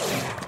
Yeah.